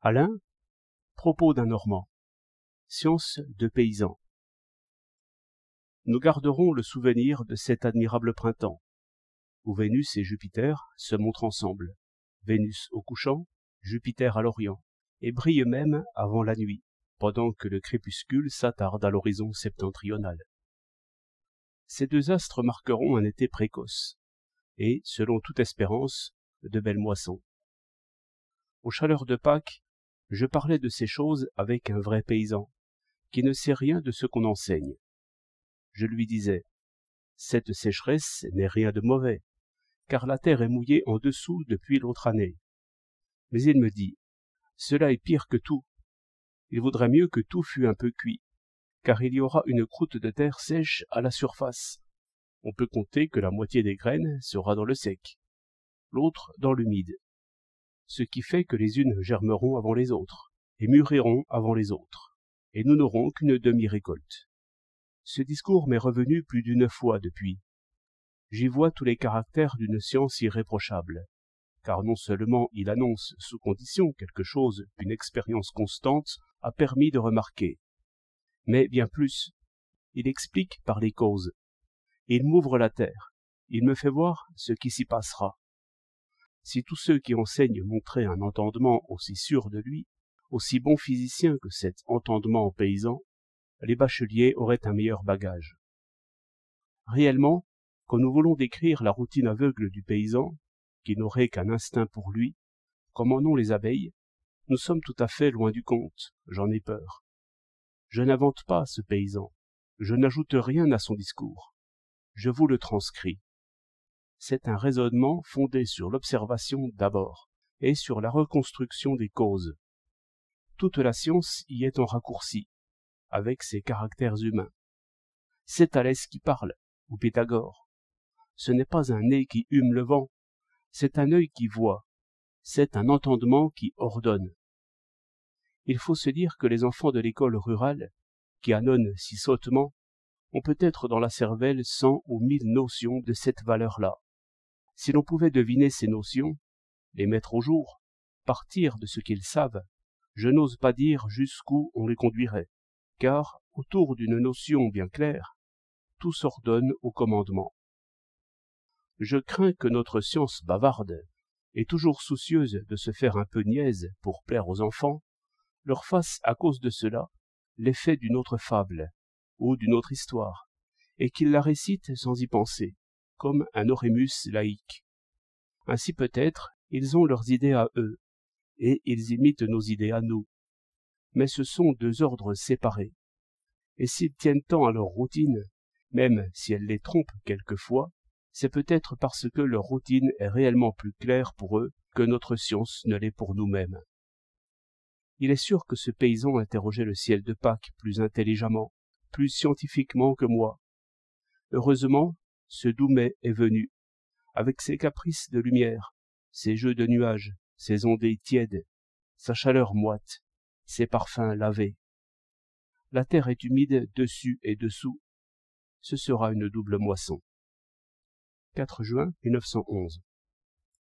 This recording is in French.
Alain, propos d'un Normand. Science de paysan. Nous garderons le souvenir de cet admirable printemps, où Vénus et Jupiter se montrent ensemble, Vénus au couchant, Jupiter à l'orient, et brillent même avant la nuit, pendant que le crépuscule s'attarde à l'horizon septentrional. Ces deux astres marqueront un été précoce, et, selon toute espérance, de belles moissons. Aux chaleurs de Pâques, je parlais de ces choses avec un vrai paysan, qui ne sait rien de ce qu'on enseigne. Je lui disais, cette sécheresse n'est rien de mauvais, car la terre est mouillée en dessous depuis l'autre année. Mais il me dit, cela est pire que tout. Il vaudrait mieux que tout fût un peu cuit, car il y aura une croûte de terre sèche à la surface. On peut compter que la moitié des graines sera dans le sec, l'autre dans l'humide, ce qui fait que les unes germeront avant les autres, et mûriront avant les autres, et nous n'aurons qu'une demi-récolte. Ce discours m'est revenu plus d'une fois depuis. J'y vois tous les caractères d'une science irréprochable, car non seulement il annonce sous condition quelque chose qu'une expérience constante a permis de remarquer, mais bien plus, il explique par les causes. Il m'ouvre la terre, il me fait voir ce qui s'y passera. Si tous ceux qui enseignent montraient un entendement aussi sûr de lui, aussi bon physicien que cet entendement paysan, les bacheliers auraient un meilleur bagage. Réellement, quand nous voulons décrire la routine aveugle du paysan, qui n'aurait qu'un instinct pour lui, comme en ont les abeilles, nous sommes tout à fait loin du compte, j'en ai peur. Je n'invente pas ce paysan, je n'ajoute rien à son discours, je vous le transcris. C'est un raisonnement fondé sur l'observation d'abord, et sur la reconstruction des causes. Toute la science y est en raccourci, avec ses caractères humains. C'est Thalès qui parle, ou Pythagore. Ce n'est pas un nez qui hume le vent, c'est un œil qui voit, c'est un entendement qui ordonne. Il faut se dire que les enfants de l'école rurale, qui annonnent si sottement, ont peut-être dans la cervelle cent ou mille notions de cette valeur-là. Si l'on pouvait deviner ces notions, les mettre au jour, partir de ce qu'ils savent, je n'ose pas dire jusqu'où on les conduirait, car, autour d'une notion bien claire, tout s'ordonne au commandement. Je crains que notre science bavarde, et toujours soucieuse de se faire un peu niaise pour plaire aux enfants, leur fasse à cause de cela l'effet d'une autre fable, ou d'une autre histoire, et qu'ils la récitent sans y penser, comme un orémus laïque. Ainsi peut-être, ils ont leurs idées à eux, et ils imitent nos idées à nous. Mais ce sont deux ordres séparés. Et s'ils tiennent tant à leur routine, même si elle les trompe quelquefois, c'est peut-être parce que leur routine est réellement plus claire pour eux que notre science ne l'est pour nous-mêmes. Il est sûr que ce paysan interrogeait le ciel de Pâques plus intelligemment, plus scientifiquement que moi. Heureusement, ce doux mai est venu, avec ses caprices de lumière, ses jeux de nuages, ses ondées tièdes, sa chaleur moite, ses parfums lavés. La terre est humide dessus et dessous. Ce sera une double moisson. 4 juin 1911